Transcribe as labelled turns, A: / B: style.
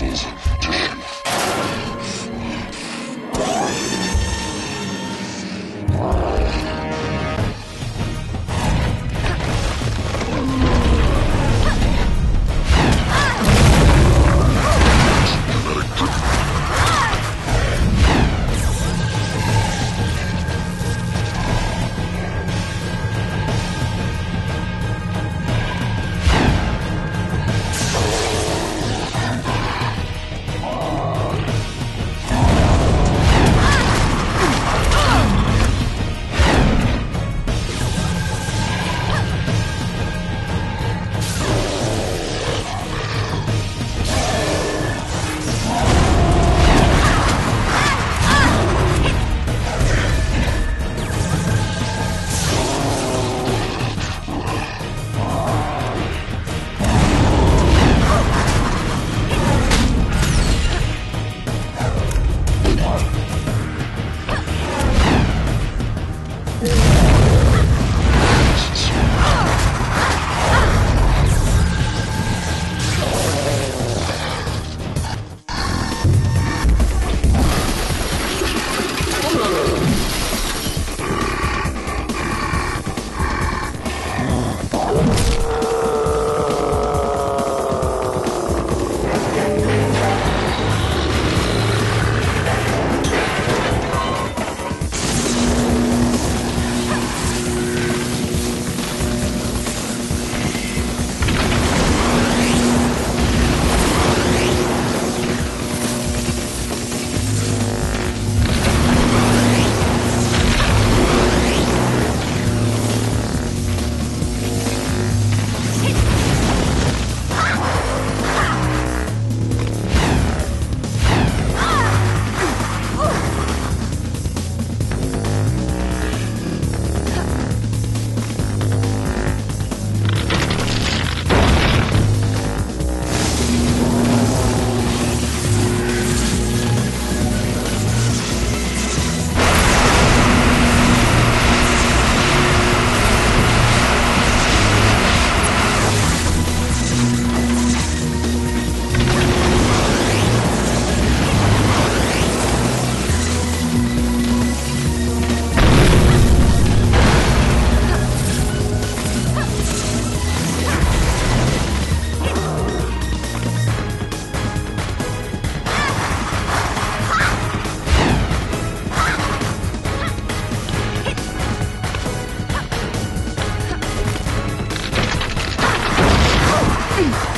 A: muscles Fight!